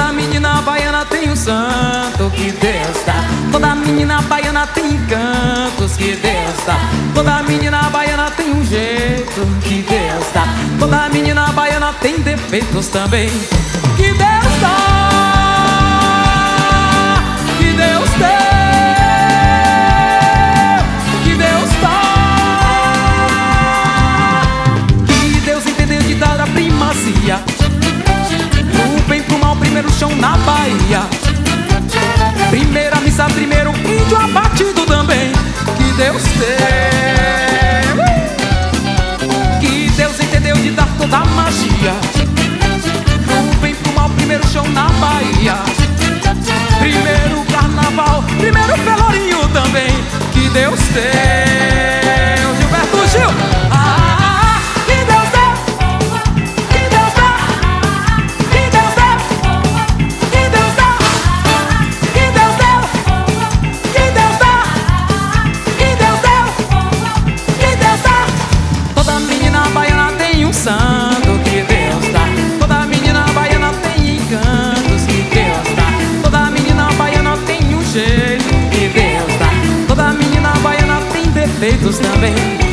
Toda menina baiana tem um santo que Deus dá. Toda menina baiana tem encantos que Deus dá. Toda menina baiana tem um jeito que Deus dá. Toda menina baiana tem defeitos também que Deus dá. primeiro chão na Bahia. Primeira missa, primeiro índio abatido também. Que Deus tem. Uh! Que Deus entendeu de dar toda a magia. defeitos também.